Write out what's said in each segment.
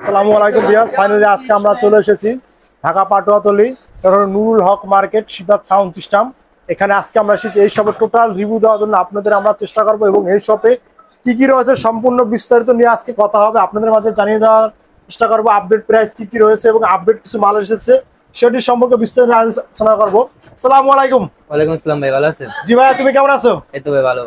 আসসালামু আলাইকুম বিয়াস ফাইনালি আজকে আমরা চলে এসেছি Dhaka Patuatuli Nurul Haque market Siddhartha sound system. এখানে আজকে আমরা এসেছি এই শপের টোটাল রিভিউ দেওয়ার জন্য আপনাদের আমরা চেষ্টা করব এবং এই শপে কি কি রয়েছে সম্পূর্ণ বিস্তারিত নিয়ে আজকে কথা হবে। আপনাদের মাঝে জানিয়ে দেওয়ার চেষ্টা করব আপডেট প্রাইস কি কি রয়েছে এবং আপডেট কিছু মাল এসেছে সেটি সম্পর্কে বিস্তারিত আলোচনা করব। আসসালামু আলাইকুম। ওয়ালাইকুম আসসালাম ভাই ভালো আছেন? জি ভাইয়া তুমি কেমন আছো? এই তো ভাই ভালো।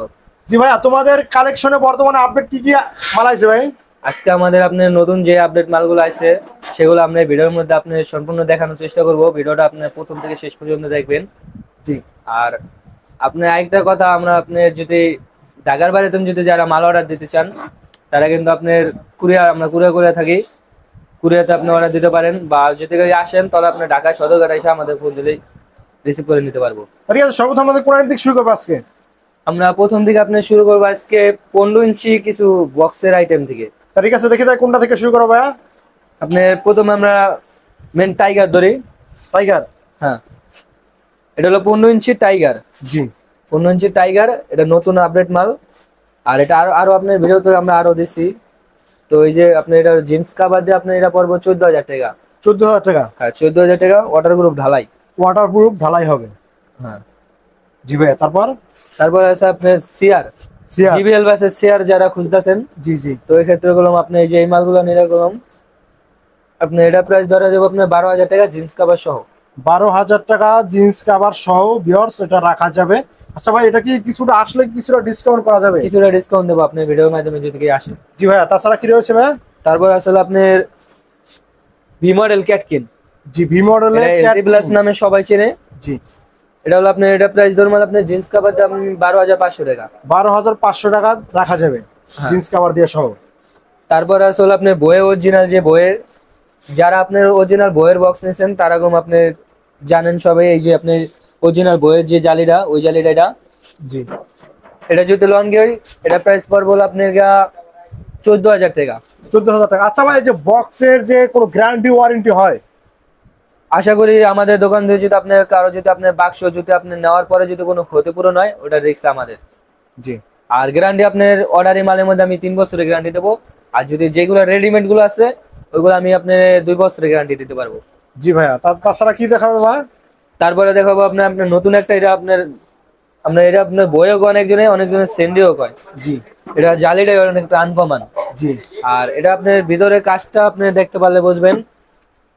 জি ভাইয়া তোমাদের কালেকশনে বর্তমানে আপডেট কি কি মাল আছে ভাই? আজকে আমাদের আপনার নতুন যে আপডেট মালগুলো আছে সেগুলো আমরা ভিডিওর মধ্যে আপনি সম্পূর্ণ দেখানোর চেষ্টা করব। ভিডিওটা আপনি প্রথম থেকে শেষ পর্যন্ত দেখবেন। জি। আর আপনার আরেকটা কথা আমরা আপনি যদি ঢাকার বাড়িতে যদি যারা মাল অর্ডার দিতে চান তারা কিন্তু আপনার কুরিয়ার আমরা কুরিয়ার করে থাকি। কুরিয়াতে আপনি অর্ডার দিতে পারেন বা যদি আসেন তাহলে আপনি ঢাকা সদরঘাট এসে আমাদের ফোন দিলেই রিসিভ করে নিতে পারব। সর্বপ্রথম আমাদের কোরআন দিক শুরু করব আজকে। আমরা প্রথম দিকে আপনি শুরু করব আজকে পনেরো ইঞ্চি কিছু বক্সের আইটেম থেকে। ঠিক আছে দেখি তাই কোনটা থেকে শুরু করব ভাইয়া? আপনার প্রথম আমরা মেন টাইগার ধরি। টাইগার হ্যাঁ। এটা হলো পনেরো ইঞ্চি টাইগার জি। পনেরো ইঞ্চি টাইগার এটা নতুন আপডেট মাল। আর এটা আরও আরও আপনার ভিডিওতে আমরা আরও দিচ্ছি তো এই যে আপনার এটা জিন্স কাভার দিয়ে আপনার এটা পড়ব চোদ্দ হাজার টাকা। চোদ্দ হাজার টাকা? হ্যাঁ চোদ্দ হাজার টাকা ওয়াটার গ্রুপ ঢালাই। ওয়াটার প্রুফ ঢালাই হবে। হ্যাঁ। জি ভাইয়া তারপর? তারপর আছে আপনার সিয়ার জিবিএল বাসের সিআর যারা খুঁজতেছেন জি জি। তো এই ক্ষেত্রে গেলাম আপনি এই যে এই মালগুলো নিয়ে গেলাম আপনি এটা প্রাইস ধরা যাব আপনার বারো হাজার টাকা জিন্স কাভার সহ। বারো হাজার টাকা জিন্স কাভার সহ বিয়ার্স এটা রাখা যাবে। আচ্ছা ভাই এটা কি কিছুটা আসলে কিছুটা ডিসকাউন্ট করা যাবে? কিছুটা ডিসকাউন্ট দেবো আপনার ভিডিওর মাধ্যমে যদি কেউ আসেন জি ভাইয়া তাছাড়া কি রয়েছে ভাইয়া? তারপর আসলে আপনার ভি মডেল ক্যাটকিন জি ভি মডেলের প্লাস নামে সবাই চেনে। জি। এটা হলো আপনার এটা প্রাইস ধরুন আপনার জিন্স কাভার দাম বারো হাজার পাঁচশো টাকা। বারো হাজার পাঁচশো টাকা রাখা যাবে হ্যাঁ। জিন্স কাভার দিয়ে সহ। তারপর আসলে আপনার বইয়ের অরিজিনাল যে বইয়ের যারা আপনার অরিজিনাল বইয়ের বক্স নিয়েছেন তারা কম আপনি জানেন সবাই এই যে আপনি অরিজিনাল বইয়ের যে জালিটা ওই জালিটা এটা। জি। এটা যদি লন গিয়ে এটা প্রাইস পড়ব হলো আপনার চোদ্দ হাজার টাকা। চোদ্দ হাজার টাকা। আচ্ছা ভাই যে বক্সের যে কোনো গ্যারান্টি ওয়ারেন্টি হয় আশা করি আমাদের দোকান থেকে যদি আপনার কারও যদি আপনার বাক্স যদি আপনি নেওয়ার পরে যদি কোনো ক্ষতিপূরণ হয় ওটা রিক্স আমাদের। জি। আর গ্যারান্টি আপনার অর্ডারি মালের মধ্যে আমি তিন বছরের গ্যারান্টি দেবো। আর যদি যেগুলো রেডিমেডগুলো আছে ওইগুলো আমি আপনার দুই বছরের গ্যারান্টি দিতে পারব। জি ভাইয়া তাছাড়া কি দেখাবে ভাই তারপরে দেখাবো আপনার আপনার নতুন একটা এটা আপনার আপনার এটা আপনার বইও কয় অনেকজনে অনেকজনের সেন্ডিও কয়। জি। এটা জালিটাই অনেকটা আনকমান জি। আর এটা আপনার ভিতরে কাজটা আপনি দেখতে পারলে বুঝবেন।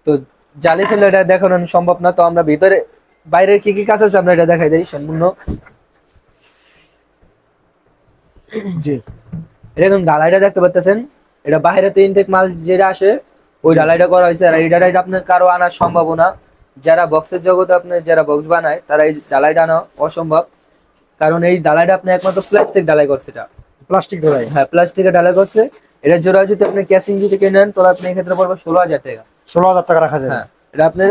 তো জালি ফেলে এটা দেখানো সম্ভব না তো আমরা ভিতরে বাইরের কি কি কাজ আছে আমরা এটা দেখাই দিই সম্পূর্ণ। জি। এটা একদম ঢালাইটা দেখতে পাচ্ছেন এটা বাইরেতে ইনটেক মাল যেটা আসে ওই ঢালাইটা করা হয়েছে আর এই ঢালাইটা আপনার কারও আনার সম্ভাবনা যারা বক্সের জগতে আপনার যারা বক্স বানায় তারা এই ঢালাইটা আনা অসম্ভব। কারণ এই ঢালাইটা আপনি একমাত্র প্লাস্টিক ঢালাই করছে এটা। প্লাস্টিক ধরাই হ্যাঁ প্লাস্টিকের ঢালাই করছে। এটা জোড়া যদি আপনি ক্যাশিং যদি কেনেন তাহলে আপনি এক্ষেত্রে পড়বে ষোলো হাজার টাকা। ষোলো হাজার টাকা রাখা যাবে। হ্যাঁ এটা আপনার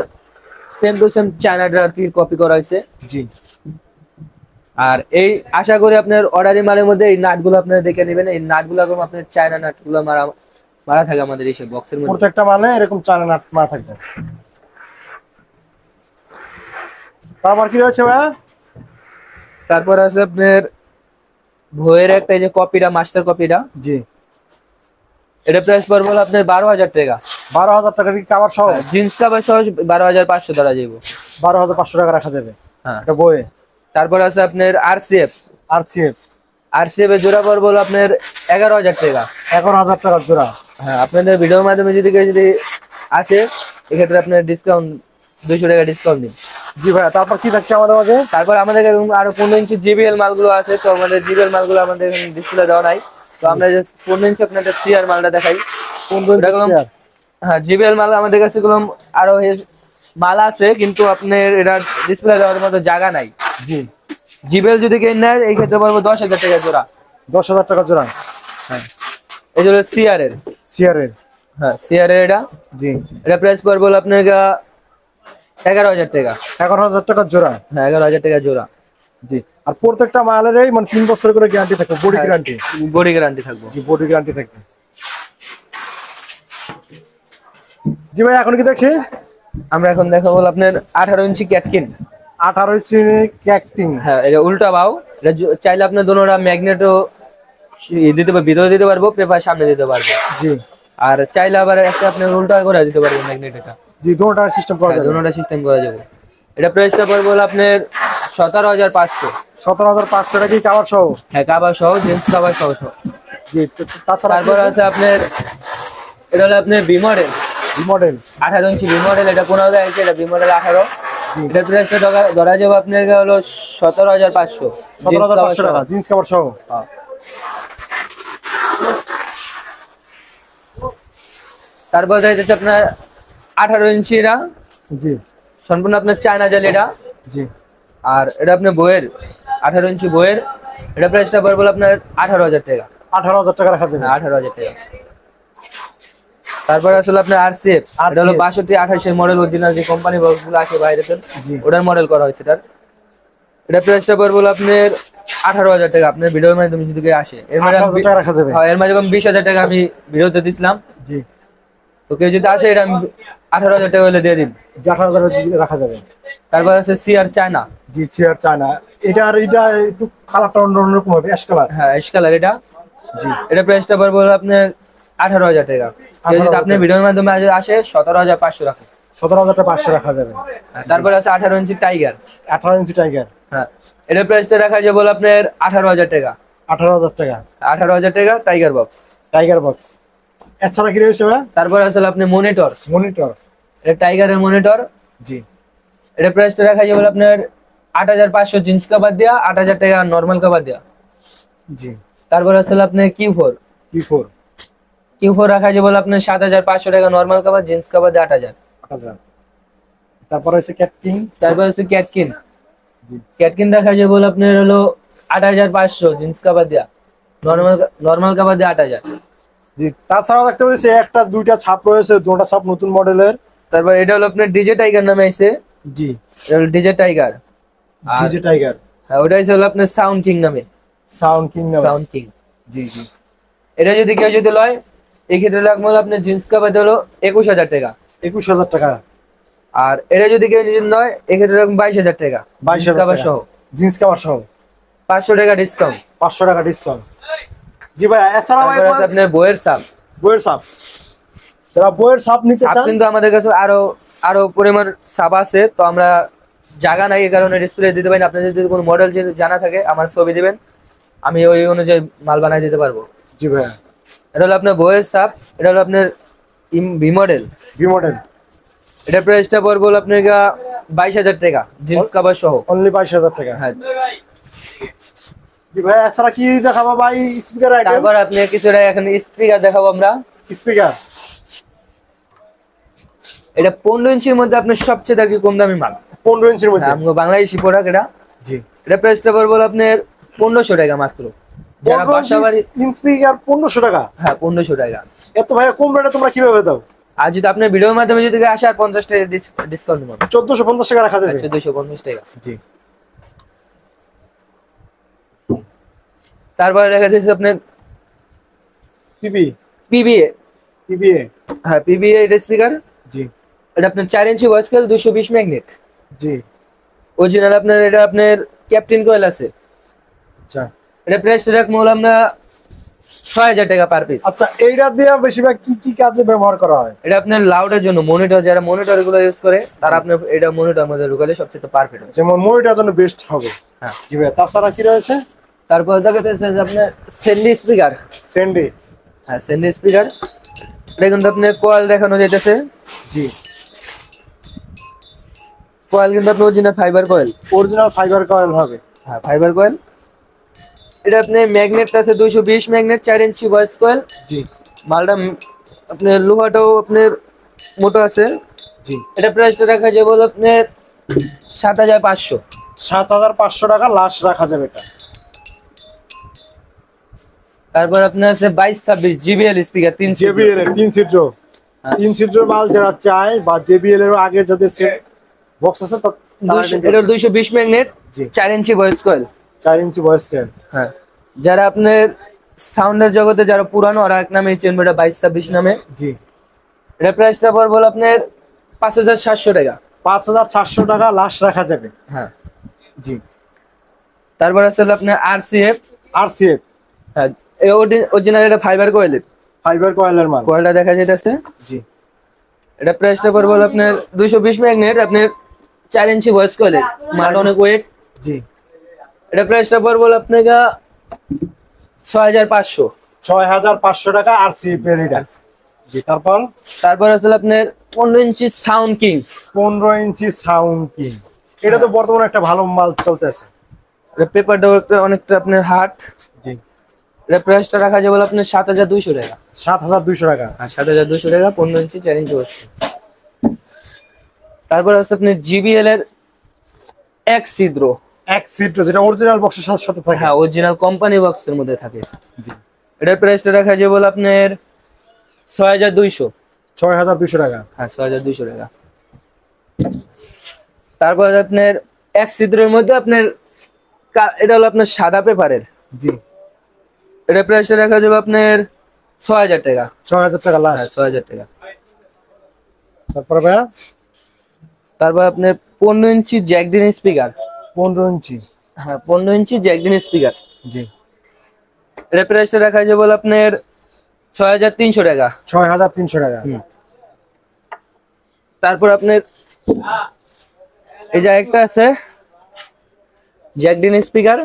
সেম টু সেম চায়নাটা আর কি কপি করা হয়েছে। জি। আর এই আশা করি আপনার অর্ডারি মালের মধ্যে এই নাটগুলো আপনারা দেখে নেবেন। এই নাটগুলো এখন আপনার চায়না নাটগুলো মারা মারা থাকে আমাদের এইসব বক্সের মধ্যে। প্রত্যেকটা মানে এরকম চায়না নাট মারা থাকবে তারপর কি রয়েছে ভাইয়া? তারপর আছে আপনার বইয়ের একটা এই যে কপিটা মাস্টার কপিটা জি। এটা প্রাইস পড়বে আপনার বারো হাজার টাকা। বারো হাজার টাকা কি কাবার সহ? জিন্স কাপড় সহ বারো হাজার পাঁচশো ধরা যাইব। বারো হাজার পাঁচশো টাকা রাখা যাবে। হ্যাঁ। এটা বইয়ে। তারপর আছে আপনার আরসিএফ আর সিএফ আরসিএফ এর জোড়া পড়বে আপনার এগারো হাজার টাকা। এগারো হাজার টাকা জোড়া। হ্যাঁ আপনাদের ভিডিওর মাধ্যমে যদি কেউ যদি আসে এক্ষেত্রে আপনার ডিসকাউন্ট দুইশো টাকা ডিসকাউন্ট দিন। জি ভাইয়া তারপর কি থাকছে আমাদের মাঝে? তারপর আমাদের আরও পনেরো ইঞ্চি জিবিএল মালগুলো আছে তো আমাদের জিবিএল মালগুলো আমাদের ডিসপ্লে দেওয়া নাই। তো আমরা যে পনেরো ইঞ্চি আপনাদের সিআর মালটা দেখাই। চেয়ার। হ্যাঁ জিবিএল মাল আমাদের কাছে আরও মাল আছে কিন্তু আপনার এটা ডিসপ্লে দেওয়ার মতো জায়গা নাই। জি। জিবিএল যদি কেন নেয় এই ক্ষেত্রে পড়ব দশ হাজার টাকা জোড়া। দশ হাজার টাকা জোড়া। এই সিআর এর। চেয়ারের হ্যাঁ সিআর এর এটা। জি। এটা প্রাইস পড়ব আপনার এগারো হাজার টাকা। এগারো হাজার টাকা জোড়া। হ্যাঁ এগারো হাজার টাকা জোড়া। জি। আর প্রত্যেকটা মালেরই মানে তিন বছর করে গ্যারান্টি থাকবে বডি হ্যাঁ। গ্যারান্টি বডি গ্যারান্টি থাকব। জি বডি গ্যারান্টি থাকবে। জি ভাই এখন কি দেখছি? আমরা এখন দেখাবো আপনার আঠারো ইঞ্চি ক্যাটকিন আঠারো ইঞ্চি ক্যাকটিং হ্যাঁ এটা উল্টা বাও এটা চাইলে আপনার দোনোটা ম্যাগনেটও দিতে পারব ভিতরে দিতে পারব পেপার সামনে দিতে পারব। জি। আর চাইলে আবার একটা আপনি উল্টা করে দিতে পারবেন ম্যাগনেট এটা জি দুটোটা সিস্টেম করা যাবে। দুটোটা সিস্টেম করা যাবে। এটা প্রাইসটা পড়বে হলো আপনার সতেরো হাজার পাঁচশো। সতেরো হাজার পাঁচশো টাকা কি কাবার সহ? হ্যাঁ কাবার সহ জিন্স কাবার সহ সহ। তারপর আছে আপনার এটা হলো আপনার বি মডেল মডেল আঠারো ইঞ্চি বি মডেল এটা পনেরো হাজার আছে এটা বি মডেল আঠারো। এটা প্রাইসটা ধরা- ধরা যাবে আপনার হলো সতেরো হাজার পাঁচশো। সতেরো হাজার পাঁচশো টাকা জিন্স কাবার সহ? হ্যাঁ। তারপর আপনার আঠারো ইঞ্চিরা। জি। সম্পূর্ণ আপনার চায়না জাল এটা জি। আর এটা আপনার বইয়ের আঠারো ইঞ্চি বইয়ের এটা প্রাইসটা পড়বে আপনার আঠারো হাজার টাকা। আঠারো হাজার টাকা রাখা যাবে। আঠারো হাজার টাকা। তারপরে আসলে আপনার আরসিএফ এটা হলো বাষট্টি আঠাশের মডেল অরিজিনাল যে কোম্পানি গুলো আছে বাইরে। ওটার মডেল করা হয়েছে এটার। এটা প্রাইসটা পড়বে আপনার আঠারো হাজার টাকা। আপনার ভিডিওর মাধ্যমে যদি কেউ আসে এর আঠারো টাকা রাখা যাবে। হ্যাঁ এর মাঝে বিশ হাজার টাকা আমি ভিডিওতে দিছিলাম। জি। তো কেউ যদি আসে এটা আঠারো হাজার টাকা হলে দিয়ে দিন। আঠারো হাজার রাখা যাবে। তারপর আছে সিআর চায়না জি চেয়ার চায়না এটা আর এটা একটু কালারটা অন্য অন্যরকম হবে অ্যাশ কালার হ্যাঁ এস কালার এটা। জি। এটা প্রাইসটা হলো আপনার আঠারো হাজার টাকা। যদি 18,000 আপনার ভিডিওর মাধ্যমে আসে সতেরো হাজার পাঁচশো রাখুন। সতেরো হাজার টাকা পাঁচশো রাখা যাবে। হ্যাঁ, তারপরে আছে আঠারো ইঞ্চি টাইগার আঠারো ইঞ্চি টাইগার হ্যাঁ এটার প্রাইসটা রাখা যাবে আপনার আঠারো হাজার টাকা। আঠারো হাজার টাকা। আঠারো হাজার টাকা টাইগার বক্স টাইগার বক্স এছাড়া কি রয়েছে ভাই? তারপর আসলে আপনি মনিটর মনিটর এটা টাইগারের মনিটর জি। এটা প্রাইসটা রাখা যাবে আপনার আট হাজার পাঁচশো জিন্স কাভার দেওয়া আট হাজার টাকা নর্মাল কাভার দেওয়া জি। তারপর আসলে আপনার কিউ ফোর কি ফোর কিউ ফোর রাখা যাবে আপনার সাত হাজার পাঁচশো টাকা নর্মাল কাভার জিন্স কাভার দিয়ে আট হাজার। আট হাজার। তারপর হচ্ছে ক্যাট কিং তারপর হচ্ছে ক্যাটকিন ক্যাটকিন রাখা যাবে আপনার হলো আট হাজার পাঁচশো জিন্স কাভার দেওয়া নর্মাল নর্মাল কাভার দিয়ে আট হাজার। জি তাছাড়াও দেখতে পাচ্ছি একটা দুইটা ছাপ রয়েছে দুটা ছাপ নতুন মডেলের। তারপর এটা হলো আপনার ডিজে টাইগার নামে আছে জি। এটা হলো ডিজে টাইগার ডিজে টাইগার হ্যাঁ, ওটা হলো আপনার সাউন্ড কিং নামে। সাউন্ড কিং নামে। সাউন্ড কিং জি জি। এটা যদি কেউ যদি লয় এই ক্ষেত্রে লাগবে আপনার জিন্স কাভার হলো একুশ হাজার টাকা। একুশ হাজার টাকা। আর এটা যদি কেউ নিজের নয় এক্ষেত্রে রাখবেন বাইশ হাজার টাকা। বাইশ হাজার সহ। জিন্স কাভার সহ। পাঁচশো টাকা ডিসকাউন্ট পাঁচশো টাকা ডিসকাউন্ট জি ভাই এছাড়া ভাই আপনার বইয়ের সাপ। বইয়ের সাপ। যারা বইয়ের সাপ নিতে চান কিন্তু আমাদের কাছে আরও আরও পরিমাণ সাপ আছে তো আমরা জায়গা নাই এই কারণে ডিসপ্লে দিতে পারি না। আপনাদের যদি কোনো মডেল যদি জানা থাকে আমার ছবি দিবেন। আমি ওই অনুযায়ী মাল বানাই দিতে পারব। জি ভাই। এটা হলো আপনার বইয়ের সাপ এটা হলো আপনার ভি মডেল ভি মডেল এটা প্রাইসটা পড়বে আপনার বাইশ হাজার টাকা জিন্স কাভার সহ। অনলি বাইশ হাজার টাকা। হ্যাঁ। জি ভাই এছাড়া কি দেখাবো ভাই স্পিকার আইটেম তারপর আপনি কিছুটা এখন স্পিকার দেখাবো আমরা। স্পিকার এটা পনেরো ইঞ্চির মধ্যে আপনার সবচেয়ে কম দামি মাল। পনেরো ইঞ্চির মধ্যে? হ্যাঁ, আমগো বাংলাদেশি প্রোডাক্ট এটা। জি। এটা প্রাইসটা পড়বে আপনার পনেরোশো টাকা মাত্র। যারা বাসা স্পিকার টাকা? হ্যাঁ টাকা। এত ভাই কম রেটে তোমরা কীভাবে দাও? আর যদি আপনার ভিডিওর মাধ্যমে যদি আসে আর পঞ্চাশ টাকা ডিসকাউন্ট চোদ্দশো পঞ্চাশ টাকা রাখা যাবে? আচ্ছা দুশো পঞ্চাশ টাকা। জি। তারপরে দেখা যাচ্ছে আপনার পিবি পিবিএ পিবিএ হ্যাঁ পিবিএ এটা স্পিকার জি। এটা আপনার চার ইঞ্চি ভয়েস কয়েল দুশো বিশ ম্যাগনেট জি। অরিজিনাল আপনার এটা আপনার ক্যাপ্টেন কয়েল আছে। আচ্ছা। এটা প্রাইসটা রাখব আমরা ছয় হাজার টাকা পার পিস আচ্ছা এইটা দিয়ে বেশিরভাগ কি কি কাজে ব্যবহার করা হয়? এটা আপনার লাউডের জন্য মনিটর যারা মনিটরগুলো ইউজ করে তারা আপনার এটা মনিটর মধ্যে ঢুকালে সবচেয়ে পারফেক্ট হবে যেমন মনিটার জন্য বেস্ট হবে। হ্যাঁ। জি ভাই তাছাড়া কি রয়েছে? তারপর দেখা যাচ্ছে যে আপনার সেন্ডি স্পিকার সেন্ডি হ্যাঁ সেন্ডি স্পিকার এটা কিন্তু আপনার কোয়াল দেখানো যাইতেছে। জি। কোয়াল কিন্তু আপনার original fibre coil original fibre coil হবে। হ্যাঁ ফাইবার কোয়েল এটা আপনি ম্যাগনেট আছে দুইশো বিশ ম্যাগনেট চার ইঞ্চি ভয়েস কোয়েল জি। মালটা আপনার লোহাটাও আপনার মোটো আছে। জি। এটা প্রাইসটা রাখা যাবে আপনার সাত হাজার পাঁচশো। সাত হাজার পাঁচশো টাকা লাস্ট রাখা যাবে এটা। তারপর আপনার আছে বাইশ ছাব্বিশ জিবিএল স্পিকার তিন জেবিএল এর তিন ছিদ্র। হ্যাঁ। তিন ছিদ্র মাল যারা চায় বা জেবিএল এর আগে যাদের সেট বক্স আছে এটা দুইশো বিশ ম্যাগনেট জি। চার ইঞ্চি ভয়েস কোয়েল চার ইঞ্চি ভয়েস ক্যান হ্যাঁ। যারা আপনার সাউন্ডের জগতে যারা পুরানো আর এক নামে চেনবে এটা বাইশ ছাব্বিশ নামে। জি। এটা প্রাইসটা পড়বে হলো আপনার পাঁচ হাজার সাতশো টাকা। পাঁচ হাজার চারশো টাকা লাস্ট রাখা যাবে। হ্যাঁ। জি। তারপর আছে আপনার R C F R CF হ্যাঁ। অরিজিনাল এটা ফাইবার কোয়েলের ফাইবার কয়েলের মাল। কয়েলটা দেখা যাইতেছে? জি। এটা প্রাইসটা পড়বে আপনার দুইশো বিশ ম্যাগনেট আপনার চার ইঞ্চি ভয়েস কয়েল মাল অনেক ওয়েট জি। এটা প্রাইসটা পড়বে আপনাকে ছয় হাজার পাঁচশো। ছয় হাজার পাঁচশো টাকা আর সি পেরিডাস জি তারপর? তারপর আসলে আপনার পনেরো ইঞ্চি সাউন্ড কিং পনেরো ইঞ্চি সাউন্ড কিং এটা তো বর্তমানে একটা ভালো মাল চলতেছে। এটা পেপার পেপারটা অনেকটা আপনার হাট জি এটা প্রাইসটা রাখা যাবে আপনার সাত হাজার দুইশো টাকা। সাত হাজার দুইশো টাকা। আর সাত হাজার দুশো টাকা পনেরো ইঞ্চি চার ইঞ্চি বস্তু। তারপর আছে আপনি জিবিএল এর এক ছিদ্র। এক সিট যেটা অরিজিনাল বক্সের সাথে সাথে থাকে। হ্যাঁ অরিজিনাল কোম্পানি বক্সের মধ্যে থাকে। জি। এটার প্রাইসটা রাখা যাবে আপনার ছয় হাজার দুইশো। ছয় হাজার দুইশো টাকা। হ্যাঁ ছয় হাজার দুইশো টাকা। তারপর আপনার এক ছিদ্রের মধ্যে আপনার এটা হলো আপনার সাদা পেপারের জি। এটার প্রাইসটা রাখা যাবে আপনার ছয় হাজার টাকা। ছয় হাজার টাকা হ্যাঁ লাস্ট ছয় হাজার টাকা। তারপরে ভাইয়া? তারপর আপনার পনেরো ইঞ্চি জ্যাকডিন স্পিকার পনেরো ইঞ্চি। হ্যাঁ পনেরো ইঞ্চি জ্যাকডিন স্পিকার জি। এটার প্রাইসটা রাখা যাবে আপনার ছয় হাজার তিনশো টাকা। ছয় হাজার তিনশো টাকা। তারপর আপনার এই যে একটা আছে। জ্যাকডিন স্পিকার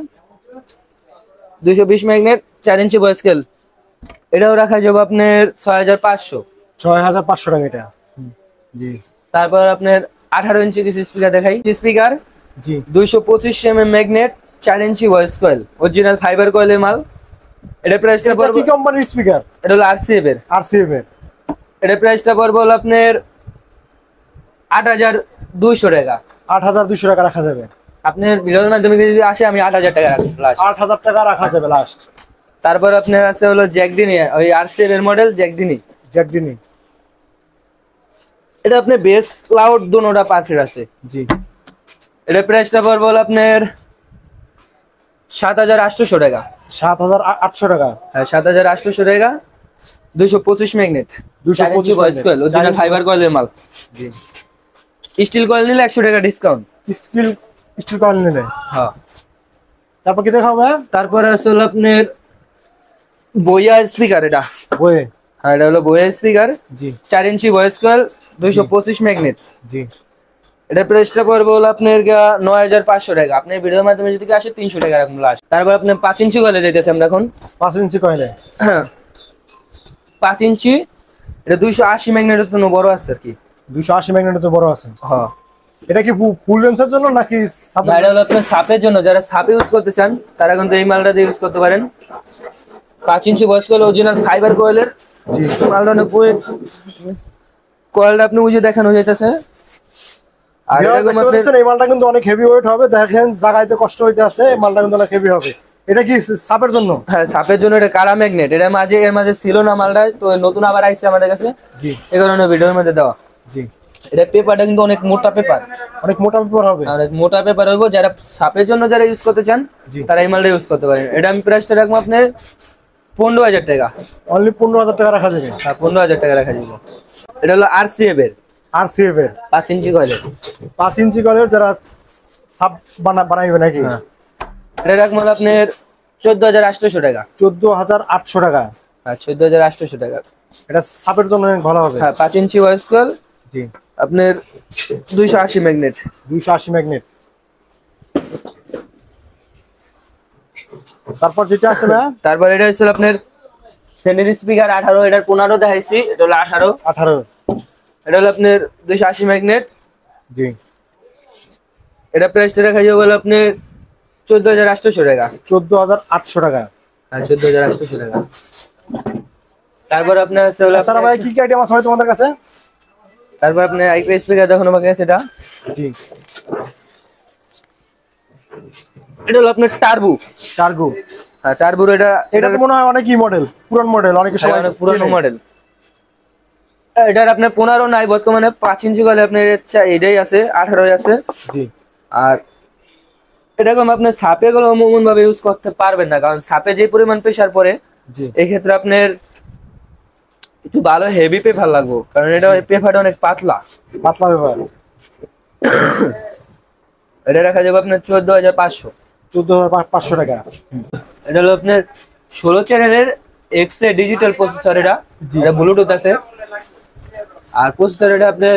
দুইশো বিশ ম্যাগনেট চার ইঞ্চি বয়স্কেল এটাও রাখা যাবে আপনার ছয় হাজার পাঁচশো। ছয় হাজার পাঁচশো টাকা এটা। জি। তারপর আপনার আঠারো ইঞ্চি কিছু স্পিকার দেখাই। স্পিকার জি। দুইশো পঁচিশ এম এম ম্যাগনেট চার ইঞ্চি ভয়েস কয়েল অরিজিনাল ফাইবার কয়েলের মাল। এটা প্রাইসটা পড়বে কি কোম্পানির স্পিকার এটা হলো আরসিএফ এর। আর সি এফ এর। এটা প্রাইসটা পড়বে হলো আপনার আট হাজার দুইশো টাকা। আট হাজার দুইশো টাকা রাখা যাবে। আপনার ভিডিওর মাধ্যমে যদি আসে আমি আট হাজার টাকা রাখব আট হাজার টাকা রাখা যাবে লাস্ট তারপর আপনার আছে হলো জ্যাকডিনি ওই আরসিএফ এর মডেল জ্যাকডিনি জ্যাকডিনি এটা আপনার বেস ক্লাউড দুনোটা পারফেক্ট আছে। জি। এটা প্রাইসটা পড়বে হলো আপনার সাত হাজার আটশোশো টাকা। সাত হাজার আটশো টাকা। হ্যাঁ সাত হাজার আটশোশো টাকা দুইশো পঁচিশ magnet 225 voice magnet। Coil original fibre কয়েলের মাল। জি। স্টিল কয়েল নিলে একশো টাকা ডিসকাউন্ট স্কিল স্টিল কয়েল নিলে। হ্যাঁ। তারপর কি দেখাবো তারপরে আছে হলো আপনার বইয়া স্পিকার এটা। বয়ে হ্যাঁ এটা হলো বইয়া স্পিকার জি। চার ইঞ্চি ভয়েস কয়েল দুইশো পঁচিশ ম্যাগনেট জি। এটা প্রাইসটা পড়বে হলো আপনার নয় হাজার পাঁচশো টাকা। আপনার ভিডিওর মাধ্যমে যদি আসে তিনশো টাকা রাখুন লাস্ট তারপর আপনার পাঁচ ইঞ্চি কলে যেতেছে আমরা এখন। পাঁচ ইঞ্চি কয়েলে পাঁচ ইঞ্চি এটা দুইশো আশি ম্যাগনেটের জন্য বড় আছে আর কি। দুশো আশি ম্যাগনেট তো বড় আছে। হ্যাঁ। এটা কি ফুল লেন্সের জন্য নাকি এটা হলো আপনার সাপের জন্য। যারা সাপে ইউজ করতে চান তারা কিন্তু এই মালটা দিয়ে ইউজ করতে পারেন। পাঁচ ইঞ্চি বয়স কয়েল অরিজিনাল ফাইবার কয়েলের মালটা অনেক। কয়েলটা আপনি বুঝে দেখানো যাইতেছে আর এই মালটা কিন্তু অনেক হেভি ওয়েট হবে। দেখেন জায়গাতে কষ্ট হইতে আছে এই মালটা কিন্তু অনেক হেভি হবে। এটা কি সাপের জন্য? হ্যাঁ সাপের জন্য এটা কালা ম্যাগনেট এটা মাঝে এর মাঝে ছিল না মালটা তো নতুন আবার আইছে আমাদের কাছে। জি। এই কারণে ভিডিওর মধ্যে দেওয়া। জি। এটা পেপারটা কিন্তু অনেক মোটা পেপার অনেক মোটা পেপার হবে। অনেক মোটা পেপার হইব। যারা সাপের জন্য যারা ইউজ করতে চান তারা এই মালটা ইউজ করতে পারেন। এটা আমি প্রাইসটা রাখব আপনার পনেরো হাজার টাকা। অনলি পনেরো হাজার টাকা রাখা যাবে। হ্যাঁ পনেরো হাজার টাকা রাখা যাবে। এটা হলো আরসিএফ এর আর সি এফ এর পাঁচ ইঞ্চি কয়েলের পাঁচ ইঞ্চি কলের যারা সাব বানা বানাইবে নাকি? হ্যাঁ। এটা রাখব হলো আপনার চোদ্দ হাজার আটশোশো টাকা। চোদ্দ হাজার আটশো টাকা। হ্যাঁ চোদ্দ হাজার আটশোশো টাকা। এটা সাপের জন্য অনেক ভালো হবে। হ্যাঁ পাঁচ ইঞ্চি ওয়েস কল জি। আপনার দুইশো আশি ম্যাগনেট দুইশো আশি ম্যাগনেট তারপর যেটা আছে না? তারপর এটা হচ্ছে আপনার সেন্ডের স্পিকার আঠারো এটার পনেরো দেখাইছি এটা হলো আঠারো। আঠারো। এটা হলো আপনার দুইশো আশি ম্যাগনেট। জি। এটা প্রাইসটা রাখা যাবে হলো আপনার চোদ্দ হাজার আটশোশো টাকা। চোদ্দ হাজার আটশো টাকা। হ্যাঁ চোদ্দ হাজার আটশোশো টাকা। তারপর আপনার হচ্ছে হলো এছাড়া ভাই কি কি আইটেম আছে তোমাদের কাছে? তারপর আপনার আইপি স্পিকার দেখানো বাকি আছে এটা। জি। এটা হলো আপনার টার্বু কার্গো হ্যাঁ টার্বুর এটা এটা তো মনে হয় অনেকই মডেল পুরান মডেল অনেকে সবাই পুরানো। মডেল এটার আপনার পনেরো নাই বর্তমানে পাঁচ ইঞ্চি গলে আপনার এটাই আছে আঠারোই আছে। জি। আর এরকম আপনি সাপে গুলো অমন ভাবে ইউজ করতে পারবেন না কারণ সাপে যে পরিমাণ প্রেশার পড়ে এক্ষেত্রে আপনার একটু ভালো হেভি পেপার লাগবে কারণ এটা পেপারটা অনেক পাতলা। পাতলা পেপার এটা রাখা যাবে আপনার চোদ্দ হাজার পাঁচশো। চোদ্দ হাজার পাঁচশো টাকা। এটা হলো আপনার ষোলো চ্যানেলের এক্স এ ডিজিটাল প্রসেসর এটা। এটা ব্লুটুথ আছে। আর প্রসেসর এটা আপনার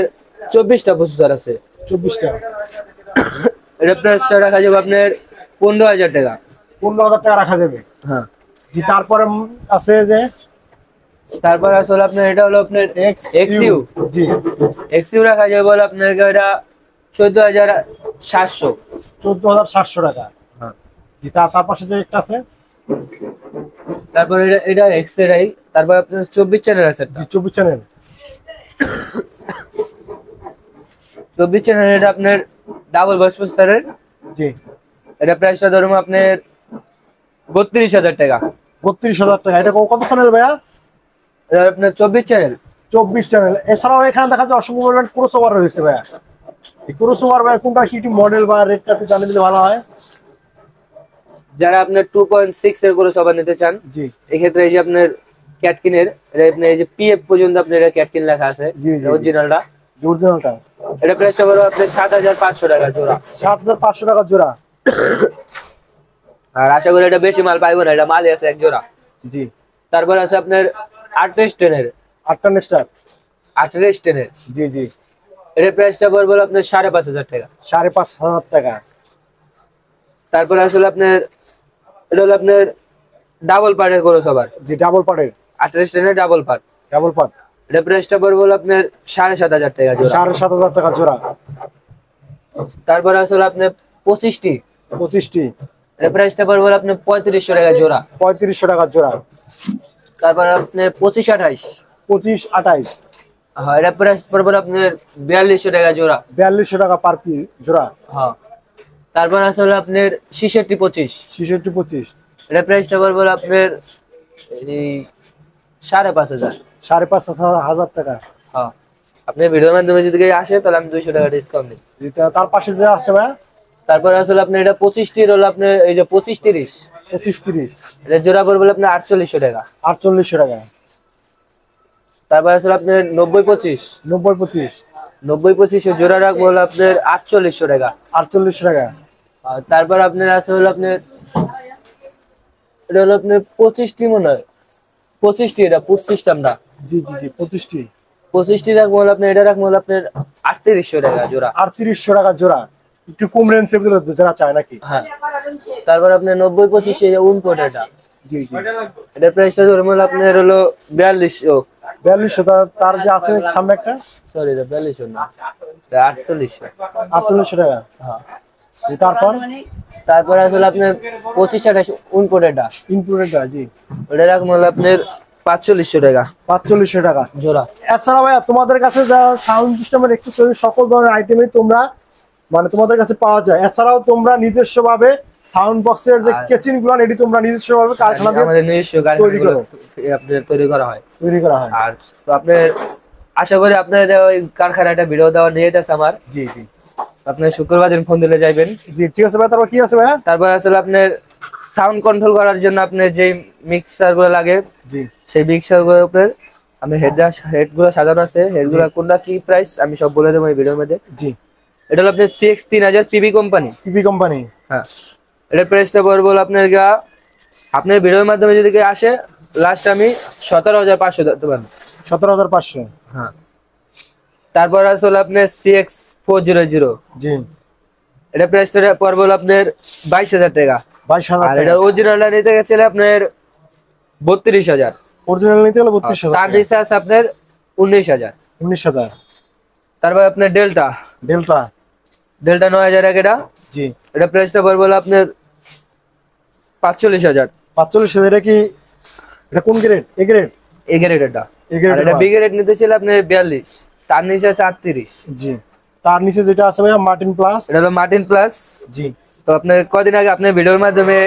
চব্বিশটা প্রসেসর আছে। চব্বিশটা। এটা প্রাইসটা রাখা যাবে আপনার পনেরো হাজার টাকা। পনেরো হাজার টাকা রাখা যাবে। হ্যাঁ। জি তারপরে আছে যে তারপর আসলে আপনার এটা হলো আপনার এক্স এক্সইউ জি। এক্সইউ রাখা যাবে বলে আপনার এটা চোদ্দ হাজার সাতশো। চোদ্দ হাজার সাতশো টাকা। জি তার পাশে যে একটা আছে। তারপর এটা তারপর আপনার চব্বিশ চ্যানেল আছে জি চ্যানেল চব্বিশ চ্যানেল এটা আপনার ডাবল জি। এটা প্রাইসটা ধরুন আপনার বত্রিশ হাজার টাকা। বত্রিশ হাজার টাকা। এটা কত চ্যানেল ভাইয়া? এটা আপনার চব্বিশ চ্যানেল চব্বিশ চ্যানেল এছাড়াও এখানে দেখা যাচ্ছে অসংখ্য পরিমাণ রয়েছে ভাইয়া। এই কোনটা কি মডেল বা রেটটা একটু জানিয়ে দিলে ভালো হয়। যারা আপনার টু পয়েন্ট সিক্স এর করে সবার নিতে চান জি। এক্ষেত্রে এই যে আপনার ক্যাটকিনের এটা আপনার এই যে পিএফ পর্যন্ত আপনার এটা ক্যাটকিন লেখা আছে। অরিজিনালটা অরিজিনালটা এটা প্রাইসটা বলো আপনার সাত হাজার পাঁচশো টাকা জোড়া। সাত হাজার পাঁচশো টাকা জোড়া। আর আশা করি এটা বেশি মাল পাইবো না এটা মালই আছে এক জোড়া। জি। তারপর আছে আপনার আটত্রিশ টেনের। আটটা নেস্টার। আটত্রিশ টেনের। জি জি। এটার প্রাইসটা পড়বে হলো আপনার সাড়ে পাঁচ হাজার টাকা। সাড়ে পাঁচ হাজার টাকা। তারপর আসলে আপনার এটা হলো আপনার ডাবল পার্টের করো সবার। জি ডাবল পার্টের আটত্রিশ টেনের ডাবল পার্ট ডাবল পার্ট এটা প্রাইসটা পড়বে হলো আপনার সাড়ে সাত হাজার টাকা জোড়া। সাড়ে সাত হাজার টাকা জোড়া। তারপর আসলে আপনার পঁচিশটি। পঁচিশটি। এটা প্রাইসটা পড়বে হলো আপনার পঁয়ত্রিশশো টাকা জোড়া। পঁয়ত্রিশশো টাকা জোড়া। তারপর আপনার পঁচিশ আঠাইশ। পঁচিশ আঠাইশ। হ্যাঁ এটা প্রাইস পড়বে আপনার বিয়াল্লিশশো টাকা জোড়া। বিয়াল্লিশশো টাকা পার পিস জোড়া। হ্যাঁ। তারপর আসলে আপনার ছিষট্টি পঁচিশ। ছেষট্টি পঁচিশ। এটা প্রাইসটা হলো আপনার এই সাড়ে পাঁচ হাজার। সাড়ে পাঁচ হাজার টাকা। হ্যাঁ। আপনি ভিডিওর মাধ্যমে যদি আসে তাহলে আমি দুইশো টাকা ডিসকাউন্ট দিই। তার পাশে যে আসছে ভাইয়া তারপর আসলে আপনি এটা পঁচিশটির হলো আপনার এই যে পঁচিশ তিরিশ। পঁচিশ তিরিশ। এটা জোড়া পড়বে হলো আপনার আটচল্লিশশো টাকা। আটচল্লিশশো টাকা। তারপর আসলে আপনার নব্বই পঁচিশ। নব্বই পঁচিশ। নব্বই পঁচিশে জোড়া রাখব হলো আপনার আটচল্লিশশো টাকা। আটচল্লিশশো টাকা। তারপর আপনার আছে হলো আপনার এটা হলো আপনার পঁচিশটি মনে হয়। পঁচিশটি এটা পুশ সিস্টেমটা জি জি জি পঁচিশটি। পঁচিশটি রাখব হলো আপনার এটা রাখব হলো আপনার আটত্রিশশো টাকা জোড়া। আটত্রিশশো টাকা জোড়া। একটু কম রেঞ্জ যারা চায় নাকি? হ্যাঁ। তারপর আপনার নব্বই পঁচিশে উনকোট এটা। জি জি। এটা প্রাইসটা হলো আপনার হলো বিয়াল্লিশশো। বিয়াল্লিশশো তা- তার যে আছে সামনে একটা? সরি এটা বিয়াল্লিশশো না। এটা আটচল্লিশশো। আটচল্লিশশো টাকা। হ্যাঁ। তারপর? তারপর আসলে আপনার পঁচিশ আঠাশ উনকোট এটা। জি। ওটা রাখব হলো আপনার পাঁচচল্লিশশো টাকা। পাঁচচল্লিশশো টাকা। জোড়া। এছাড়া ভাইয়া তোমাদের কাছে যা সাউন্ড সিস্টেমের এক্সেসরি সকল ধরনের আইটেমই তোমরা মানে তোমাদের কাছে পাওয়া যায়। এছাড়াও তোমরা নিজস্ব ভাবে সাউন্ড বক্সের যে কেচিনগুলো এটি তোমরা নিজস্ব ভাবে কারখানা আমাদের নিজস্ব তৈরি করো। আপনার তৈরি করা হয়। তৈরি করা হয়। আর তো আপনার আশা করি আপনার ওই কারখানাটা ভিডিও দেওয়া নিয়ে যাচ্ছে আমার। জি জি। আপনার শুক্রবার দিন ফোন দিলে যাইবেন। জি ঠিক আছে ভাই তারপর কি আছে ভাইয়া? তারপর আসলে আপনার সাউন্ড কন্ট্রোল করার জন্য আপনার যে মিক্সারগুলো লাগে জি। সেই মিক্সারগুলোর উপরে আমি হেড হেডগুলো সাজানো আছে। হেডগুলো কোনটা কি প্রাইস আমি সব বলে দেবো এই ভিডিওর মধ্যে। জি। এটা হলো আপনার সিএক্স তিন হাজার পিবি কোম্পানি টিভি কোম্পানি হ্যাঁ। এটার প্রাইসটা পড়ব আপনার গা আপনার ভিডিওর মাধ্যমে যদি কেউ আসে লাস্ট আমি সতেরো হাজার পাঁচশো ধরতে পারেন সতেরো হাজার পাঁচশো। হ্যাঁ। তারপর আসলে আপনার সিএক্স ফোর জিরো জিরো জি। এটা প্রাইসটা পড়ব আপনার বাইশ হাজার টাকা। বাইশ হাজার আর এটা অরিজিনালটা নিতে গেছিলে আপনার বত্রিশ হাজার। অরিজিনাল নিতে গেলে বত্রিশ হাজার তার আছে আপনার উনিশ হাজার। উনিশ হাজার। তারপর আপনার ডেল্টা ডেল্টা ডেল্টা নয় হাজার এক এটা। জি। এটা প্রাইসটা পড়ব আপনার পাঁচচল্লিশ হাজার। পাঁচচল্লিশ হাজার এটা কি এটা কোন grade A grade A grade এটা। এটা বি গ্রেড নিতে ছিল আপনার বিয়াল্লিশ তার নিচে আছে আটত্রিশ। জি। তার নিচে যেটা আছে ভাইয়া মার্টিন প্লাস এটা হলো মার্টিন প্লাস জি। তো আপনার কদিন আগে আপনার ভিডিওর মাধ্যমে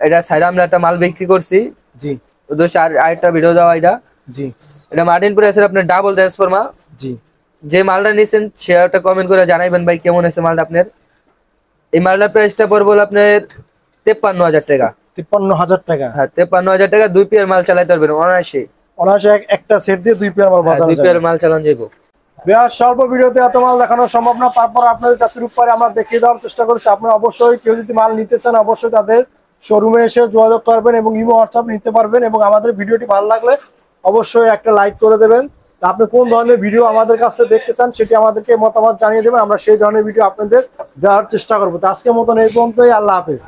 এটা সাইডে আমরা একটা মাল বিক্রি করছি। জি। উদ্দেশ্যে আর আরেকটা ভিডিও দেওয়া এটা। জি। এটা মার্টিন প্লাসের আপনার ডাবল ট্রান্সফরমা জি। যে মালটা নিছেন সে একটা কমেন্ট করে জানাইবেন ভাই কেমন আছে মালটা আপনার? এই মালটার প্রাইসটা পড়ব আপনার তেপ্পান্ন হাজার টাকা। তিপ্পান্ন হাজার টাকা। হ্যাঁ তেপ্পান্ন হাজার টাকা দুই পেয়ার মাল চালাইতে পারবেন অনায়াসে। অনায়াসে এক- একটা সেট দিয়ে দুই পেয়ার মাল হ্যাঁ, দুই পেয়ার মাল চালান যাব বেশ স্বল্প ভিডিওতে এত মাল দেখানো সম্ভব না তারপর আপনাদের চাকরির উপরে আমরা দেখিয়ে দেওয়ার চেষ্টা করছি। আপনারা অবশ্যই কেউ যদি মাল নিতে চান অবশ্যই তাদের শোরুমে এসে যোগাযোগ করবেন এবং ইমো হোয়াটসঅ্যাপ নিতে পারবেন এবং আমাদের ভিডিওটি ভালো লাগলে অবশ্যই একটা লাইক করে দেবেন। তা আপনি কোন ধরনের ভিডিও আমাদের কাছে দেখতে চান সেটি আমাদেরকে মতামত জানিয়ে দেবেন। আমরা সেই ধরনের ভিডিও আপনাদের দেওয়ার চেষ্টা করব। তো আজকের মতন এই পর্যন্তই আল্লাহ হাফেজ।